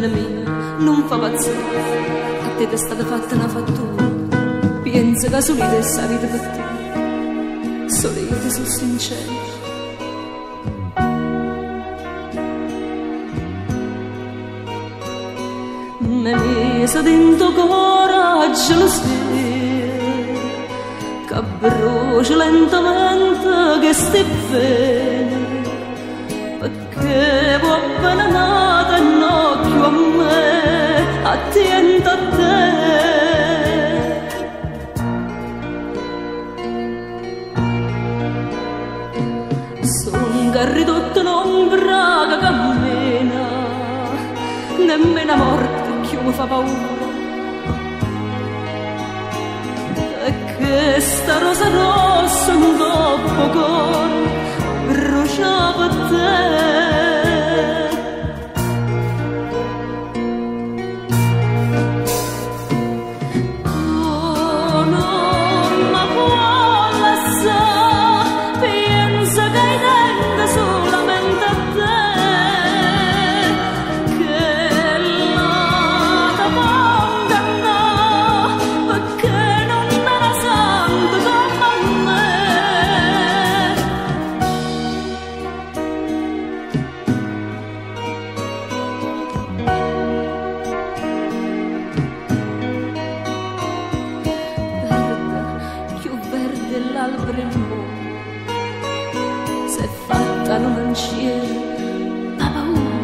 bene mio, non fa pazzire, a te ti è stata fatta una fattura, pensa che solite è salita per te, solite sono sinceri. Mi mise dentro coraggio lo sfide, che brucia lentamente che stai bene, perché può avvelenare ridotto un'ombra che cammina, nemmeno morte che mi fa paura. E che sta rosa rossa un dopo cuore bruciava te. Verde l'albero il mondo, se è fatta c'è la paura,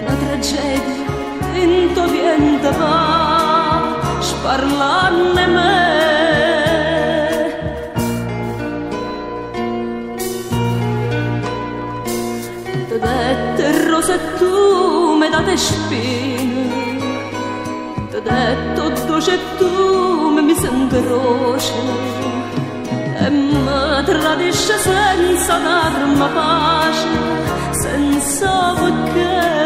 una tragedia, dentro viente va, sparlanne me. T'ho detto rose tu mi date spine. T'ho detto dolce e tu mi sento roce E mi tradisce senza darmi pace Senza perché